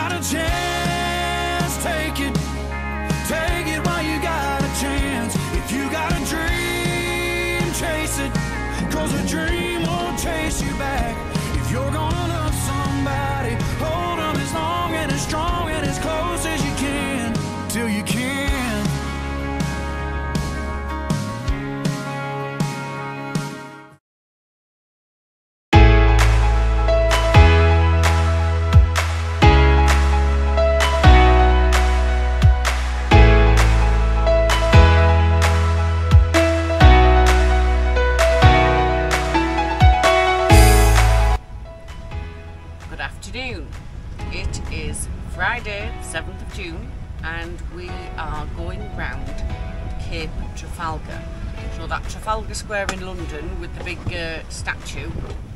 got a Cape Trafalgar. So that Trafalgar Square in London with the big uh, statue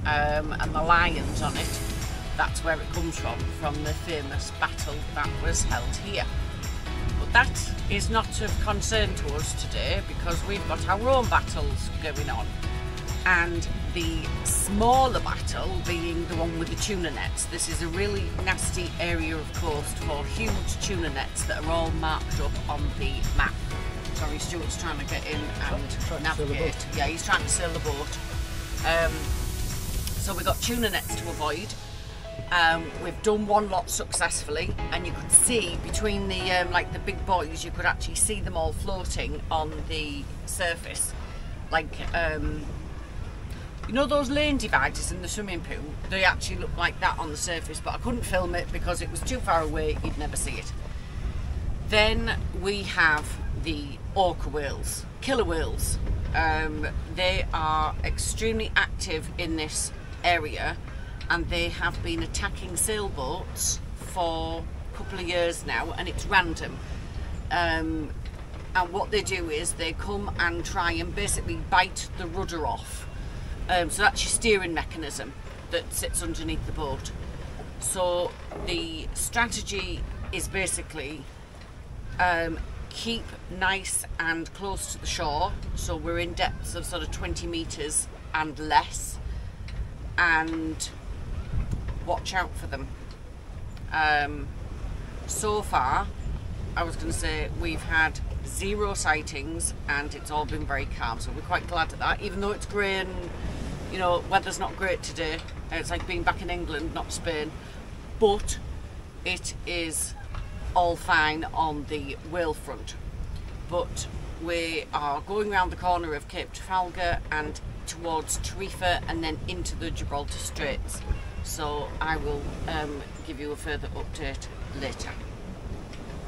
um, and the lions on it, that's where it comes from, from the famous battle that was held here. But that is not of concern to us today because we've got our own battles going on and the smaller battle being the one with the tuna nets. This is a really nasty area of coast for huge tuna nets that are all marked up on the map. Sorry, Stuart's trying to get in and trying navigate. Yeah, he's trying to sail the boat. Um, so we've got tuna nets to avoid. Um, we've done one lot successfully, and you could see between the um, like the big boys, you could actually see them all floating on the surface, like um, you know those lane dividers in the swimming pool? They actually look like that on the surface, but I couldn't film it because it was too far away, you'd never see it. Then we have the orca whales, killer whales. Um, they are extremely active in this area and they have been attacking sailboats for a couple of years now and it's random. Um, and what they do is they come and try and basically bite the rudder off. Um, so that's your steering mechanism that sits underneath the boat. So the strategy is basically um, keep nice and close to the shore. So we're in depths of sort of 20 metres and less, and watch out for them. Um, so far, I was going to say we've had zero sightings and it's all been very calm. So we're quite glad at that, even though it's grey and you know weather's not great today. It's like being back in England, not Spain, but it is all fine on the whale front. But we are going round the corner of Cape Trafalgar and towards Tarifa and then into the Gibraltar Straits. So I will um, give you a further update later.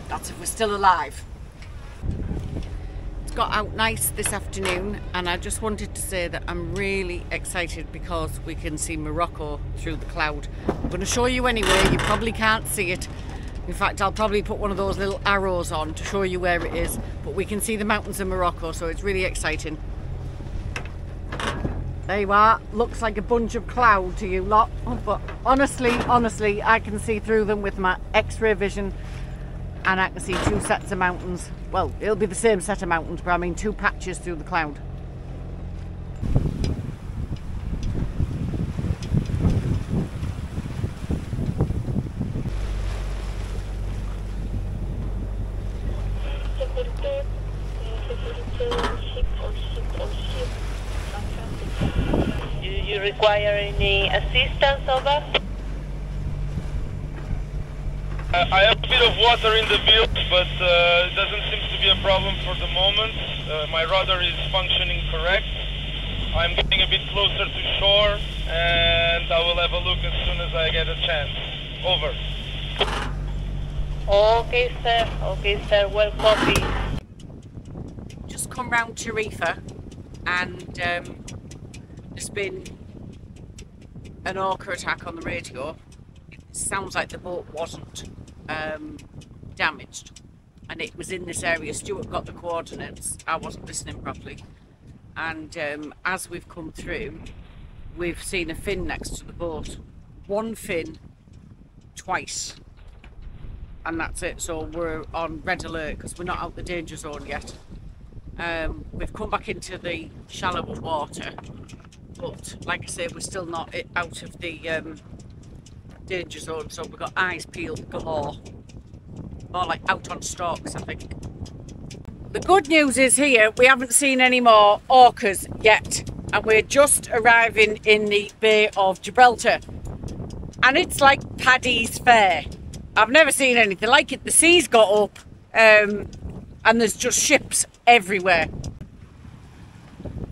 That's if we're still alive. It's got out nice this afternoon, and I just wanted to say that I'm really excited because we can see Morocco through the cloud. I'm going to show you anyway, you probably can't see it. In fact, I'll probably put one of those little arrows on to show you where it is, but we can see the mountains of Morocco, so it's really exciting. There you are. Looks like a bunch of cloud to you lot, but honestly, honestly, I can see through them with my X-ray vision, and I can see two sets of mountains. Well, it'll be the same set of mountains, but I mean two patches through the cloud. Do you require any assistance over? I I have a bit of water in the bilge, but uh, it doesn't seem to be a problem for the moment. Uh, my rudder is functioning correct. I'm getting a bit closer to shore, and I will have a look as soon as I get a chance. Over. Okay, sir. Okay, sir. Well copy. Just come round Tarifa, and um, there's been an orca attack on the radio. It sounds like the boat wasn't um, damaged, and it was in this area. Stuart got the coordinates. I wasn't listening properly. And um, as we've come through, we've seen a fin next to the boat. One fin twice. And that's it. So we're on red alert because we're not out the danger zone yet. Um, we've come back into the shallower water, but like I say, we're still not out of the um, danger zone, so we've got eyes peeled galore. More like out on stalks, I think. The good news is here we haven't seen any more orcas yet, and we're just arriving in the Bay of Gibraltar. And it's like Paddy's Fair. I've never seen anything like it. The sea's got up, um, and there's just ships everywhere.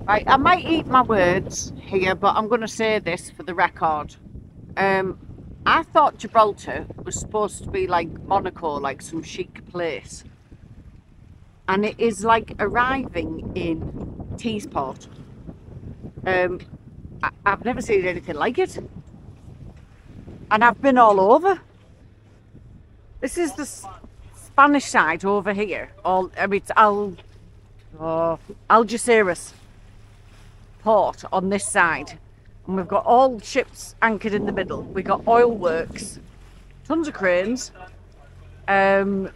Right, I might eat my words here, but I'm going to say this for the record. Um, I thought Gibraltar was supposed to be like Monaco, like some chic place. And it is like arriving in Teesport. Um, I, I've never seen anything like it. And I've been all over. This is the Spanish side over here. All, I mean, it's Al, oh, Algeciras port on this side. And we've got all ships anchored in the middle. We've got oil works, tons of cranes. Um,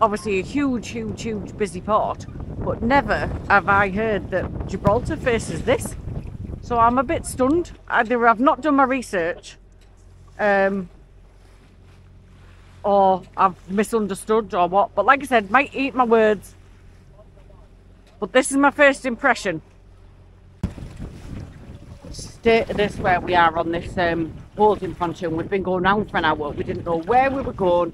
obviously a huge, huge, huge busy port. But never have I heard that Gibraltar faces this. So I'm a bit stunned. Either I've not done my research, um, or I've misunderstood, or what. But like I said, might eat my words. But this is my first impression state of this where we are on this um, holding pontoon. We've been going round for an hour. We didn't know where we were going.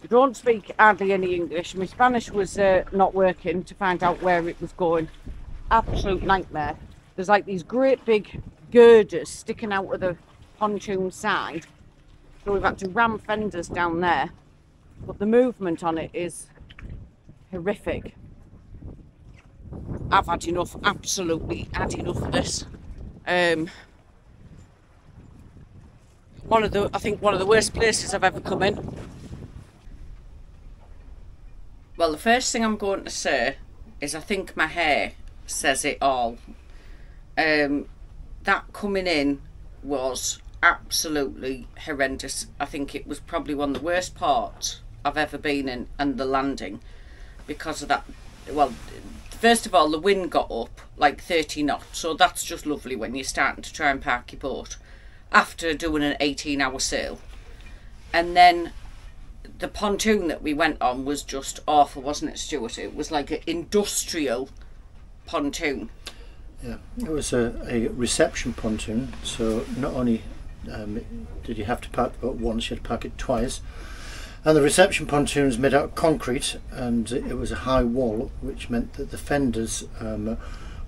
We don't speak hardly any English. My Spanish was uh, not working to find out where it was going. Absolute nightmare. There's like these great big girders sticking out of the pontoon side. So we've had to ram fenders down there. But the movement on it is horrific. I've had enough, absolutely had enough of this. Um, one of the, I think one of the worst places I've ever come in. Well, the first thing I'm going to say is I think my hair says it all. Um, that coming in was absolutely horrendous. I think it was probably one of the worst parts I've ever been in, and the landing because of that. Well, first of all, the wind got up like 30 knots, so that's just lovely when you're starting to try and park your boat after doing an 18 hour sail. And then the pontoon that we went on was just awful, wasn't it, Stuart? It was like an industrial pontoon. Yeah, it was a, a reception pontoon, so not only um, did you have to park the boat once, you had to park it twice. And the reception pontoon was made out of concrete, and it was a high wall, which meant that the fenders um,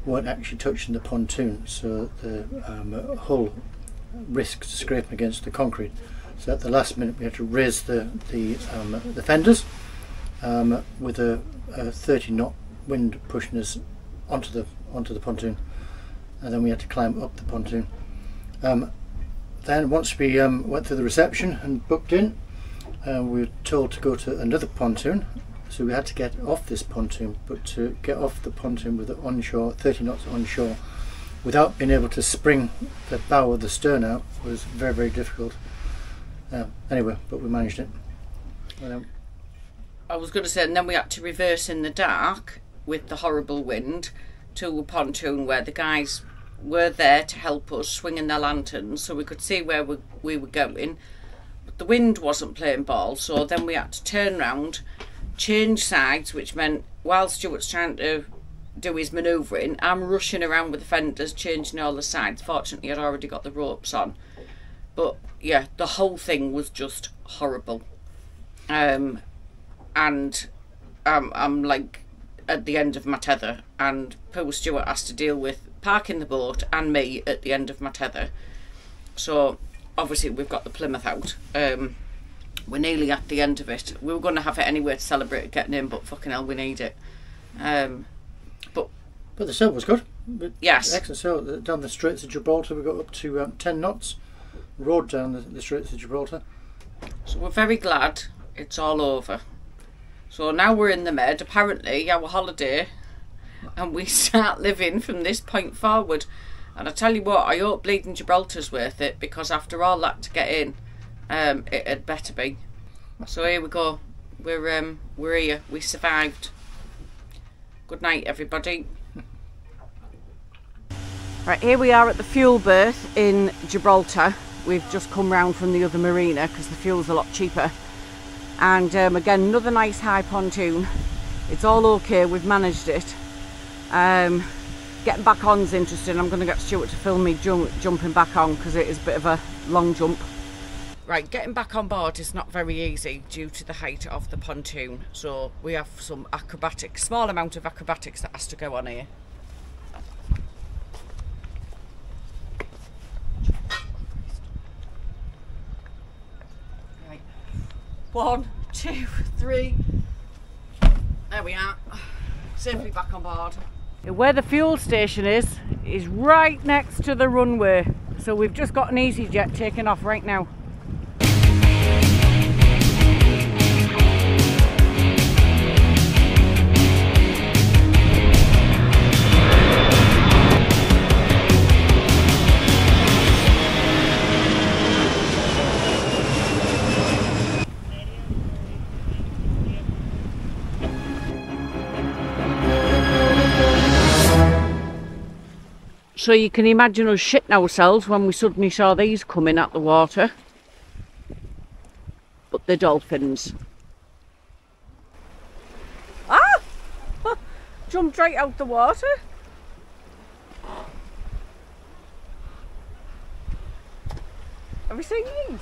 weren't actually touching the pontoon, so the um, hull risked scraping against the concrete. So at the last minute, we had to raise the the, um, the fenders um, with a, a 30 knot wind pushing us onto the onto the pontoon, and then we had to climb up the pontoon. Um, then once we um, went through the reception and booked in, uh, we were told to go to another pontoon. So we had to get off this pontoon, but to get off the pontoon with it onshore, 30 knots onshore, without being able to spring the bow of the stern out was very, very difficult. Uh, anyway, but we managed it. Um, I was going to say, and then we had to reverse in the dark with the horrible wind to a pontoon where the guys were there to help us swinging their lanterns so we could see where we, we were going. The wind wasn't playing ball, so then we had to turn round, change sides, which meant while Stuart's trying to do his manoeuvring, I'm rushing around with the fenders, changing all the sides. Fortunately, I'd already got the ropes on. But yeah, the whole thing was just horrible. Um, and um, I'm like at the end of my tether, and poor Stuart has to deal with parking the boat and me at the end of my tether. So obviously we've got the Plymouth out. Um, we're nearly at the end of it. We were going to have it anywhere to celebrate getting in, but fucking hell, we need it. Um, but but the sail was good. Yes. Excellent sail. Down the Straits of Gibraltar, we got up to um, 10 knots. Rode down the, the Straits of Gibraltar. So we're very glad it's all over. So now we're in the Med, apparently our holiday, and we start living from this point forward. And I tell you what, I hope Bleeding Gibraltar's worth it because after all that to get in, um, it had better be. So here we go. We're um, we're here. We survived. Good night, everybody. Right, here we are at the fuel berth in Gibraltar. we've just come round from the other marina because the fuel's a lot cheaper. And um, again, another nice high pontoon. It's all okay, we've managed it. Um, getting back on's interesting. I'm going to get Stuart to film me jump, jumping back on because it is a bit of a long jump. Right, getting back on board is not very easy due to the height of the pontoon. So we have some acrobatics, small amount of acrobatics that has to go on here. Right. One, two, three. There we are. Safely back on board. Where the fuel station is, is right next to the runway. So we've just got an EasyJet taking off right now. So you can imagine us shitting ourselves when we suddenly saw these coming at the water. But they're dolphins. Ah! Jumped right out the water. Have you seen these?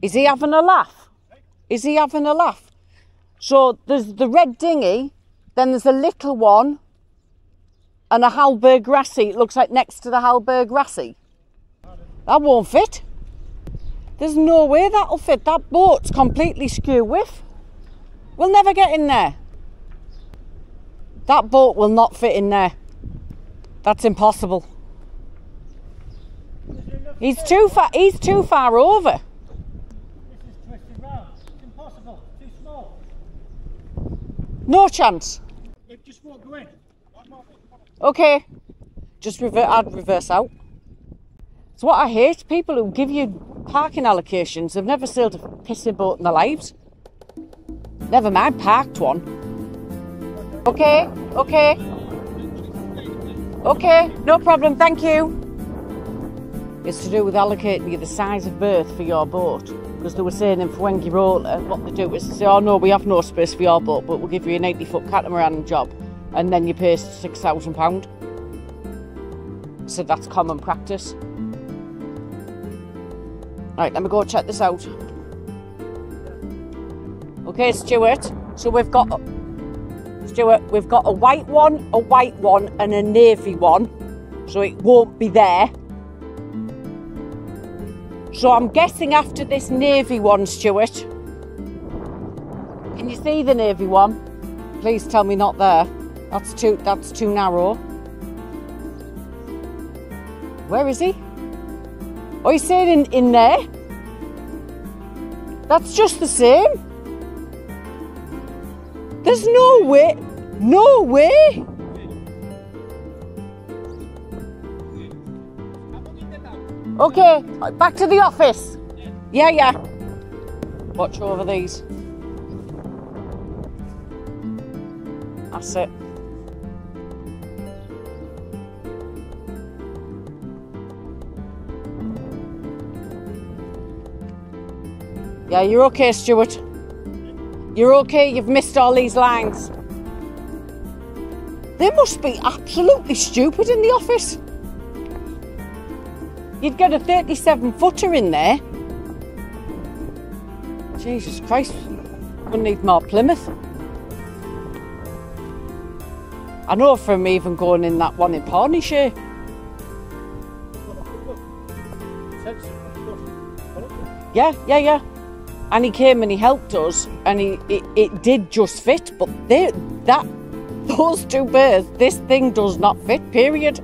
Is he having a laugh? Is he having a laugh? So there's the red dinghy, then there's a little one, and a Hallberg-Rassy. It looks like next to the Hallberg-Rassy. That won't fit. There's no way that'll fit. That boat's completely skew with. We'll never get in there. That boat will not fit in there. That's impossible. He's too far. He's too far over. No chance. Just. Okay. Just. I'd reverse out. It's what I hate. People who give you parking allocations. They've never sailed a pissing boat in their lives. Never mind parked one. Okay. Okay. Okay. No problem. Thank you. It's to do with allocating you the size of berth for your boat. Because they were saying in Fuengirola, uh, what they do is they say, oh no, we have no space for your boat, but we'll give you an 80 foot catamaran job. And then you pay £6,000. So that's common practice. Right, let me go check this out. Okay, Stuart. So we've got Stuart, we've got a white one, a white one, and a navy one. So it won't be there. So I'm guessing after this navy one, Stuart. Can you see the navy one? Please tell me not there. That's too that's too narrow. Where is he? Oh, he's saying in, in there. That's just the same. There's no way. No way. Okay, back to the office. Yeah, yeah. Watch over these. That's it. Yeah, you're okay, Stuart. You're okay, you've missed all these lines. They must be absolutely stupid in the office. You'd get a 37 footer in there. Jesus Christ, we need more Plymouth. I know from even going in that one in Pornichet. Yeah, yeah, yeah and he came and he helped us and he it, it did just fit but they, that those two birds this thing does not fit period.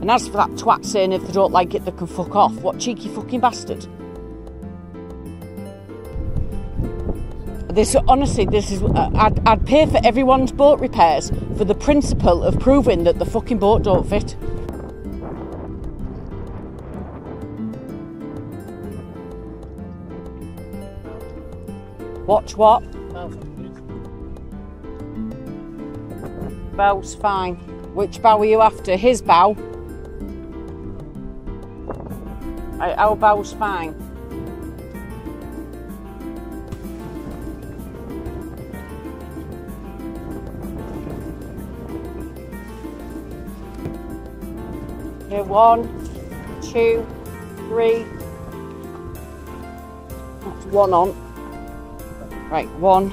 And as for that twat saying if they don't like it they can fuck off. What cheeky fucking bastard. This honestly, this is. uh, I'd, I'd pay for everyone's boat repairs for the principle of proving that the fucking boat don't fit. Watch what? Bow's fine. Which bow are you after? His bow? Right, our bow's fine. Okay, one, two, three. That's one on. Right, one,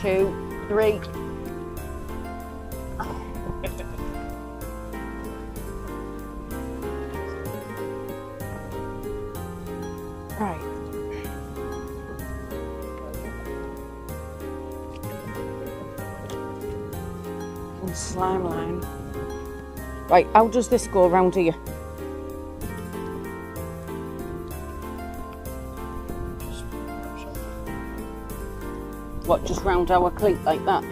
two, three. Right. And slime line. Right, how does this go around here? What, just round our cleat like that?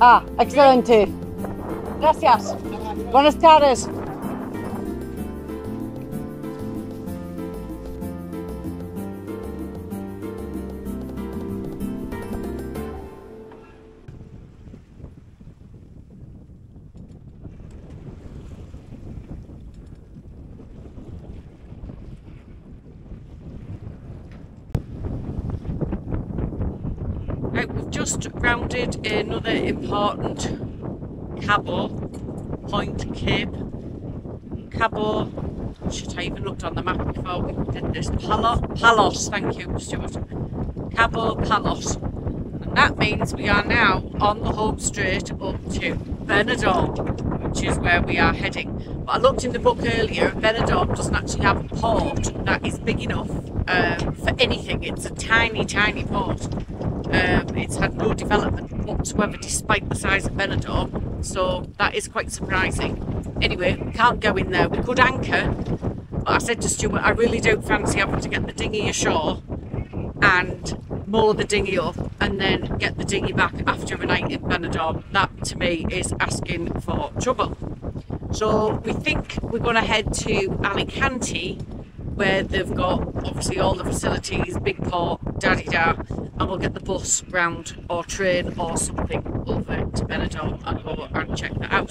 Ah, excelente. Gracias. Buenas tardes. Just rounded another important Cabo Point Cape. Cabo, shit, I even looked on the map before we did this. Palos, Palos, thank you, Stuart. Cabo Palos. And that means we are now on the home straight up to Benidorm, which is where we are heading. But I looked in the book earlier, Benidorm doesn't actually have a port that is big enough um, for anything. It's a tiny, tiny port. Um, it's had no development whatsoever despite the size of Benidorm, so that is quite surprising. Anyway, we can't go in there. We could anchor, but I said to Stuart, I really don't fancy having to get the dinghy ashore and moor the dinghy up and then get the dinghy back after a night in Benidorm. That to me is asking for trouble. So we think we're going to head to Alicante where they've got obviously all the facilities, big port, da da da, and we'll get the bus round or train or something over to Benidorm and go and check that out.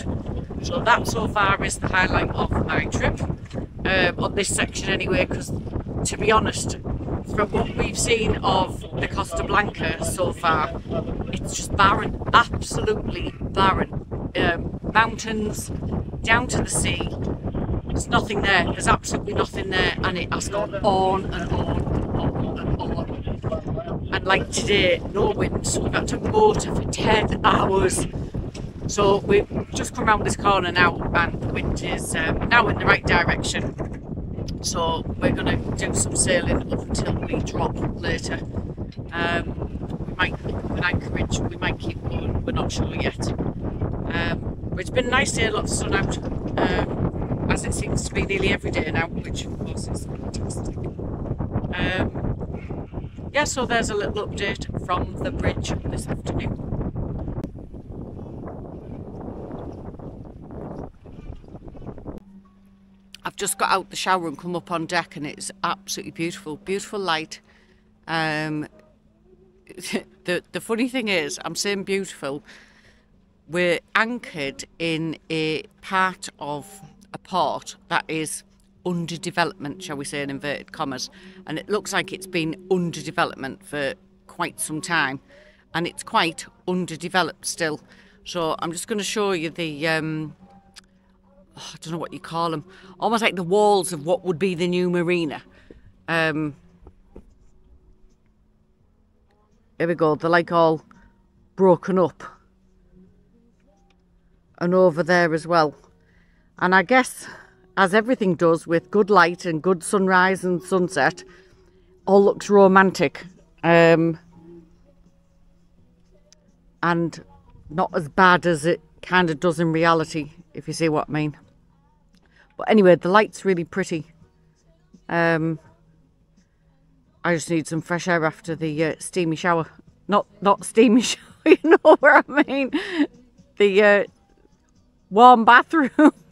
So that so far is the highlight of my trip um, on this section anyway, because to be honest, from what we've seen of the Costa Blanca so far, it's just barren, absolutely barren. Um, mountains down to the sea, there's nothing there. There's absolutely nothing there, and it has gone on and on and on and on. And like today, no wind, so we've had to motor for 10 hours. So we've just come around this corner now, and the wind is um, now in the right direction. So we're going to do some sailing up until we drop later. Um, we might with anchorage, we might keep going. We're not sure yet. Um, but it's been nice to see a lot of sun out. Um, as it seems to be nearly every day now, which of course is fantastic. Um, yeah, so there's a little update from the bridge this afternoon. I've just got out the shower and come up on deck, and it's absolutely beautiful. Beautiful light. Um, the the funny thing is, I'm saying beautiful. We're anchored in a part of a port that is under development, shall we say, in inverted commas, and it looks like it's been under development for quite some time, and it's quite underdeveloped still. So I'm just going to show you the, um, oh, I don't know what you call them, almost like the walls of what would be the new marina. Um, here we go. They're like all broken up, and over there as well. And I guess, as everything does with good light and good sunrise and sunset, all looks romantic um, and not as bad as it kind of does in reality, if you see what I mean. But anyway, the light's really pretty. Um, I just need some fresh air after the uh, steamy shower. Not not steamy shower, you know what I mean. The uh, warm bathroom.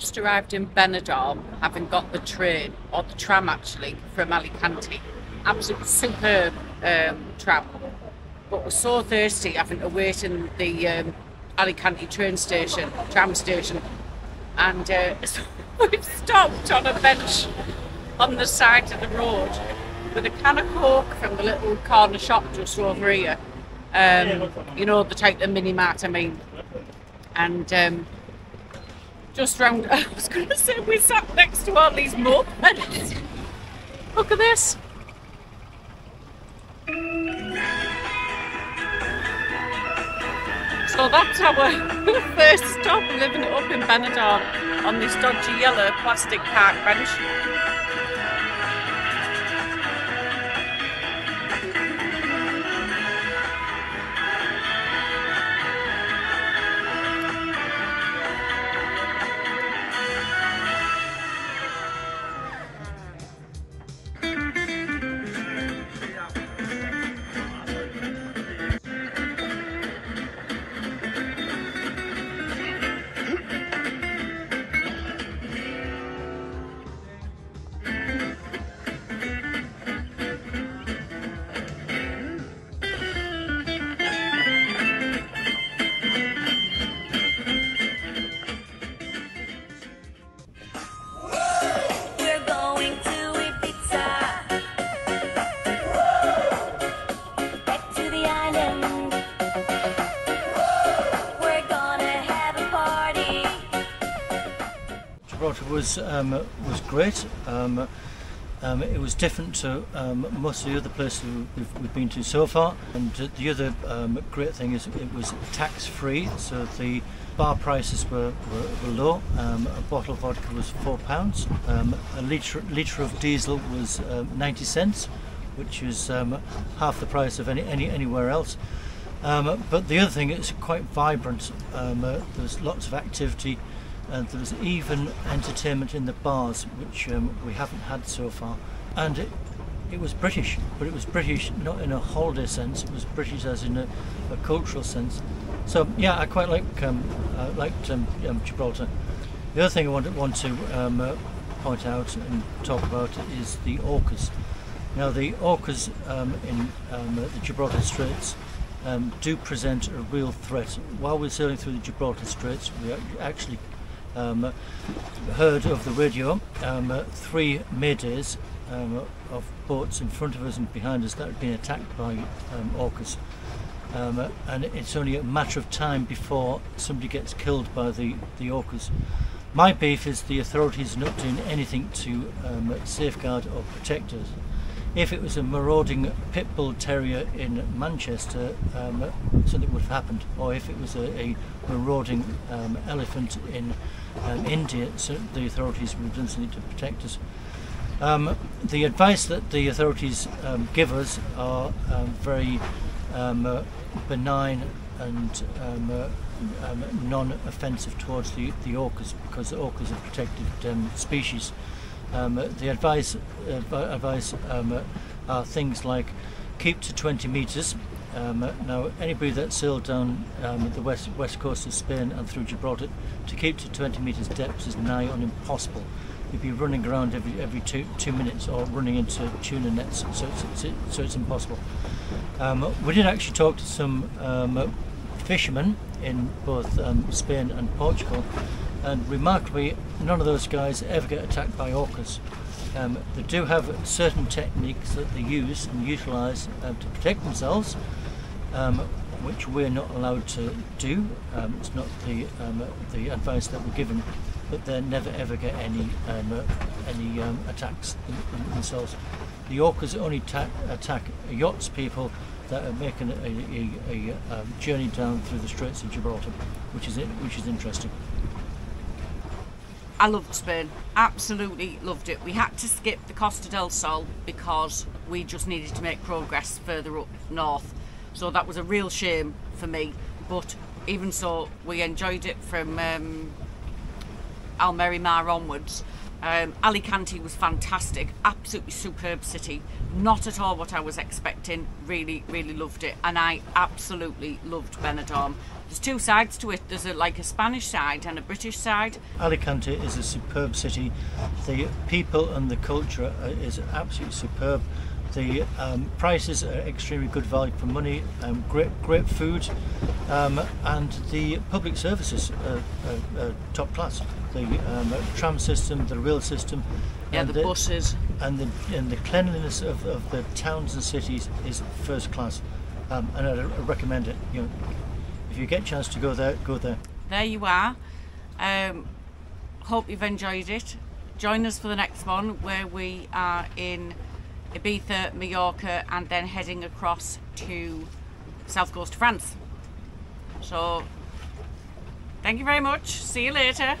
just arrived in Benidorm, having got the train, or the tram actually, from Alicante. Absolutely superb um, tram. But we're so thirsty having to wait in the um, Alicante train station, tram station. And uh, so we've stopped on a bench on the side of the road with a can of Coke from the little corner shop just over here. Um, you know, the type of mini mart, I mean. And um, just round. I was going to say we sat next to all these mopeds. Look at this. So that's our first stop living it up in Benidorm on this dodgy yellow plastic park bench. Was um, was great. Um, um, it was different to um, most of the other places we've, we've been to so far. And the other um, great thing is it was tax free, so the bar prices were, were, were low. Um, a bottle of vodka was four pounds. Um, a litre of diesel was um, 90 cents, which is um, half the price of any, any anywhere else. Um, but the other thing is quite vibrant. Um, uh, there's lots of activity, and there was even entertainment in the bars, which um, we haven't had so far. And it, it was British, but it was British not in a holiday sense. It was British as in a, a cultural sense. So yeah, I quite like um, uh, liked um, um, Gibraltar. The other thing I want, want to um, uh, point out and talk about is the orcas. Now the orcas um, in um, the Gibraltar Straits um, do present a real threat. While we're sailing through the Gibraltar Straits, we ac- actually um, heard of the radio um, three maydays um, of boats in front of us and behind us that had been attacked by um, orcas. Um, and it's only a matter of time before somebody gets killed by the, the orcas. My beef is the authorities are not doing anything to um, safeguard or protect us. If it was a marauding pit bull terrier in Manchester, um, something would have happened. Or if it was a, a marauding um, elephant in um, India, so the authorities would have done something to protect us. Um, the advice that the authorities um, give us are um, very uh, benign and uh, non-offensive towards the, the orcas because the orcas are protected species. Um, the advice, uh, advice um, are things like keep to 20 metres. Um, now, anybody that sailed down um, the west west coast of Spain and through Gibraltar to keep to 20 metres depth is nigh on impossible. You'd be running around every every two two minutes or running into tuna nets, so it's, it's, so it's impossible. Um, we did actually talk to some um, fishermen in both Spain and Portugal, and remarkably, none of those guys ever get attacked by orcas. Um, they do have certain techniques that they use and utilise um, to protect themselves, um, which we're not allowed to do. Um, it's not the um, the advice that we're given, but they never ever get any um, uh, any um, attacks in, in themselves. The orcas only ta- attack yachts people that are making a, a, a, um, journey down through the Straits of Gibraltar, which is it, which is interesting. I loved Spain. Absolutely loved it. We had to skip the Costa del Sol because we just needed to make progress further up north. So that was a real shame for me. But even so, we enjoyed it from um, Almerimar onwards. Um, Alicante was fantastic, absolutely superb city. Not at all what I was expecting. Really, really loved it, and I absolutely loved Benidorm. There's two sides to it. There's a, like a Spanish side and a British side. Alicante is a superb city. The people and the culture is absolutely superb. The um, prices are extremely good value for money. Um, great, great food, um, and the public services are, are, are top class. The um, tram system, the rail system, Yeah, and the buses. and the and the cleanliness of, of the towns and cities is first class. Um, and I, I recommend it. You know, if you get a chance to go there, go there. There you are. Um, hope you've enjoyed it. Join us for the next one where we are in Ibiza, Mallorca, and then heading across to south coast of France. So, thank you very much. See you later.